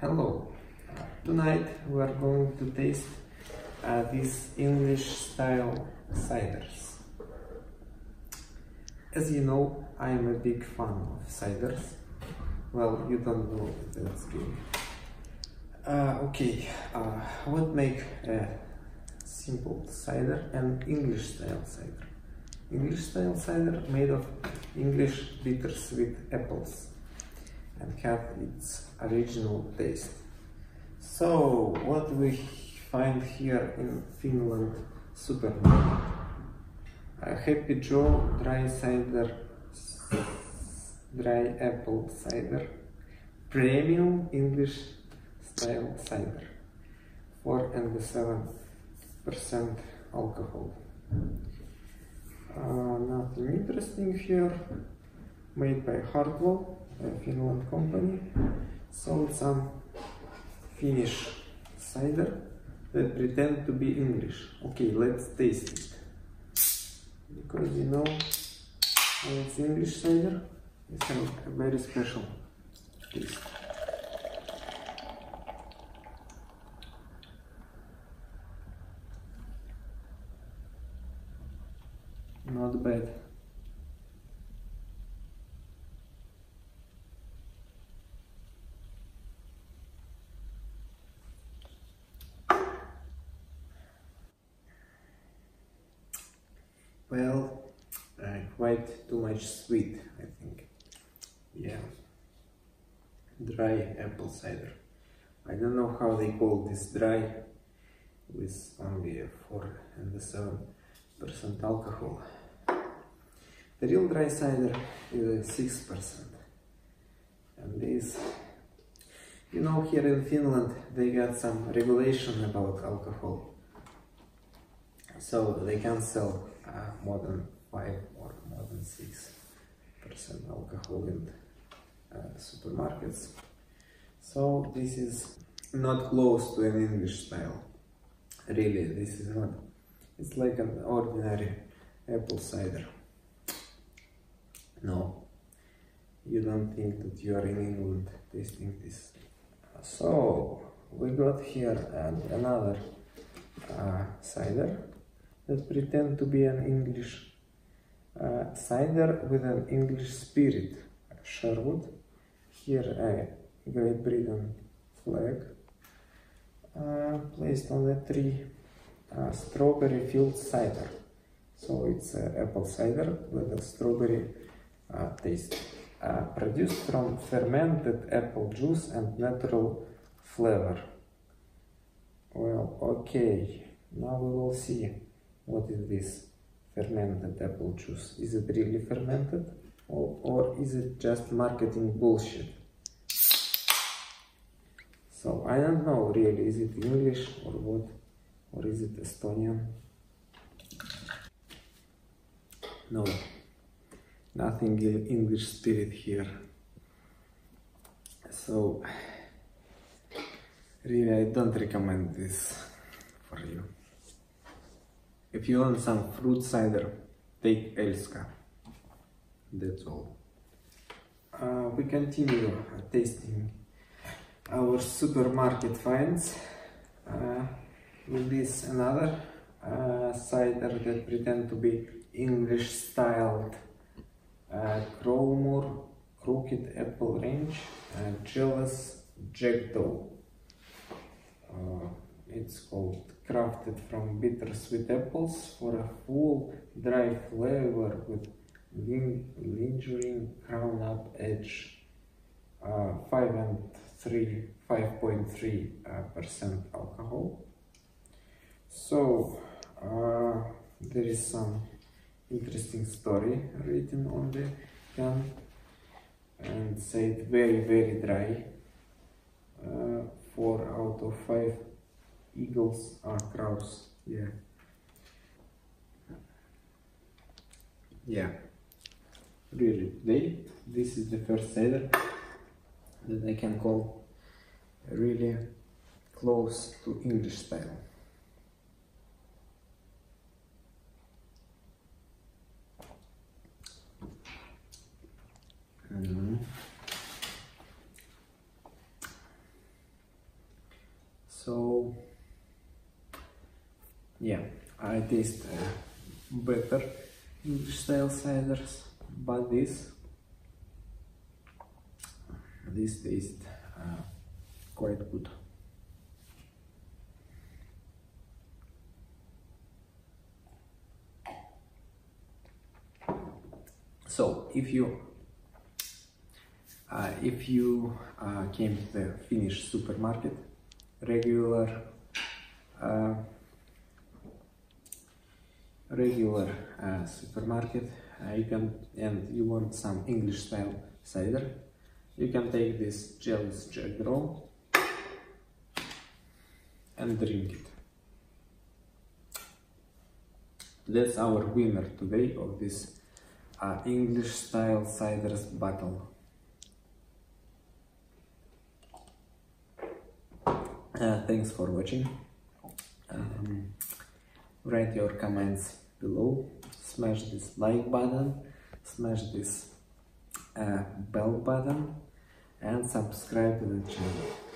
Hello. Tonight we are going to taste uh, these English style ciders. As you know, I am a big fan of ciders. Well, you don't know, that's good. Uh, okay, uh, what make a simple cider and English style cider? English style cider made of English bittersweet apples and have its original taste. So, what we find here in Finland supermarket? A Happy Joe dry cider, dry apple cider, premium English style cider, four and seven percent alcohol. Uh, nothing interesting here. Made by Hartwall, Finland company. Sold some Finnish cider that pretend to be English. Okay, let's taste it. Because you know, when it's English cider, it's a very special taste. Not bad. Well, uh, quite too much sweet, I think. Yeah. Dry apple cider. I don't know how they call this dry with only a 4 and a 7 percent alcohol. The real dry cider is 6 percent. And this, you know, here in Finland they got some regulation about alcohol. So they can sell uh, more than 5 or more than 6 percent alcohol in uh, supermarkets. So this is not close to an English style. Really, this is not. It's like an ordinary apple cider. No, you don't think that you are in England tasting this. So we got here uh, another uh, cider that pretend to be an English uh, cider with an English spirit, Sherwood. Here a Great Britain flag uh, placed on the tree. Uh, strawberry filled cider. So it's apple cider with a strawberry uh, taste. Uh, produced from fermented apple juice and natural flavor. Well, okay, now we will see what is this fermented apple juice. Is it really fermented or, or is it just marketing bullshit? So I don't know really, is it English or what? Or is it Estonian? No, nothing English spirit here. So really I don't recommend this for you. If you want some fruit cider, take Elska. That's all. Uh, we continue tasting our supermarket finds. Uh, this another uh, cider that pretend to be English styled uh, Crooked Apple Range uh, Jealous Jackdaw. Uh, it's called crafted from bittersweet apples for a full dry flavor with lingering crown up edge uh, 5 and 3 5.3 uh, percent alcohol. So uh, there is some interesting story written on the can and said very very dry uh, 4 out of 5 eagles are crows yeah. Yeah. Really they this is the first cider that I can call really close to English style. Mm -hmm. Yeah, I taste uh, better English style ciders, but this this taste uh, quite good. So if you uh, if you uh, came to the Finnish supermarket, regular uh, regular uh, supermarket, uh, you can and you want some English style cider, you can take this Jealous Jackdaw and drink it. That's our winner today of this uh, English style ciders battle. Uh, thanks for watching. Um, write your comments below. Smash this like button, smash this uh, bell button, and subscribe to the channel.